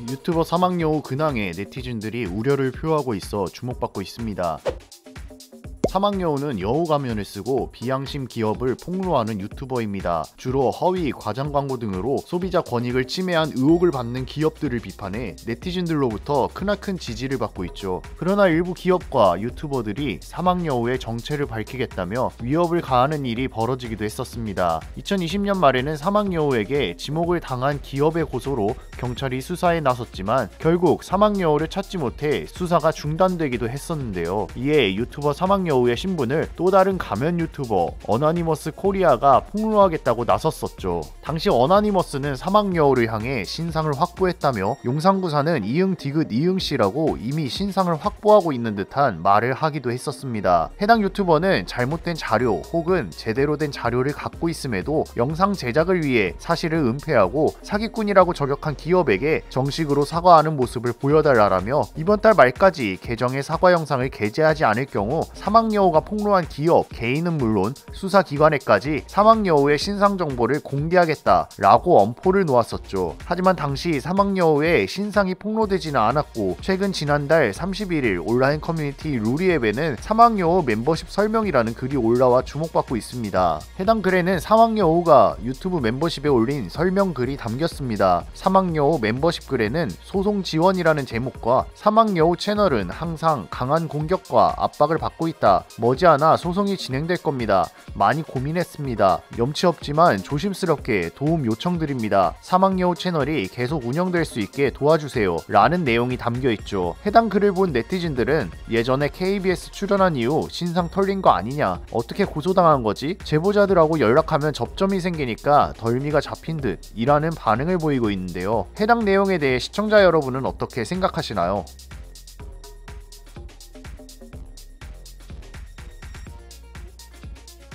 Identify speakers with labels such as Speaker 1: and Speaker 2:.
Speaker 1: 유튜버 사망여우 근황에 네티즌들이 우려를 표하고 있어 주목받고 있습니다. 사망여우는 여우 가면을 쓰고 비양심 기업을 폭로하는 유튜버입니다. 주로 허위, 과장 광고 등으로 소비자 권익을 침해한 의혹을 받는 기업들을 비판해 네티즌들로부터 크나큰 지지를 받고 있죠. 그러나 일부 기업과 유튜버들이 사망여우의 정체를 밝히겠다며 위협을 가하는 일이 벌어지기도 했었습니다. 2020년 말에는 사망여우에게 지목을 당한 기업의 고소로 경찰이 수사에 나섰지만 결국 사망여우를 찾지 못해 수사가 중단되기도 했었는데요. 이에 유튜버 사망여우 여우의 신분을 또 다른 가면 유튜버 어나니머스 코리아가 폭로하겠다고 나섰었죠. 당시 어나니머스는 사망여우를 향해 신상을 확보했다며 용산구사는 이응 디귿 이응 씨라고 이미 신상을 확보하고 있는 듯한 말을 하기도 했었습니다. 해당 유튜버는 잘못된 자료 혹은 제대로 된 자료를 갖고 있음에도 영상 제작을 위해 사실을 은폐하고 사기꾼이라고 저격한 기업에게 정식으로 사과하는 모습을 보여달라라며 이번 달 말까지 계정에 사과 영상을 게재하지 않을 경우 사막 사망여우가 폭로한 기업, 개인은 물론 수사기관에까지 사망여우의 신상 정보를 공개하겠다라고 엄포를 놓았었죠. 하지만 당시 사망여우의 신상이 폭로되지는 않았고 최근 지난달 31일 온라인 커뮤니티 루리웹에는 사망여우 멤버십 설명이라는 글이 올라와 주목받고 있습니다. 해당 글에는 사망여우가 유튜브 멤버십에 올린 설명 글이 담겼습니다. 사망여우 멤버십 글에는 소송 지원이라는 제목과 사망여우 채널은 항상 강한 공격과 압박을 받고 있다. 머지않아 소송이 진행될 겁니다. 많이 고민했습니다. 염치 없지만 조심스럽게 도움 요청드립니다. 사망여우 채널이 계속 운영될 수 있게 도와주세요. 라는 내용이 담겨 있죠. 해당 글을 본 네티즌들은 예전에 KBS 출연한 이후 신상 털린 거 아니냐? 어떻게 고소당한 거지? 제보자들하고 연락하면 접점이 생기니까 덜미가 잡힌 듯 이라는 반응을 보이고 있는데요. 해당 내용에 대해 시청자 여러분은 어떻게 생각하시나요?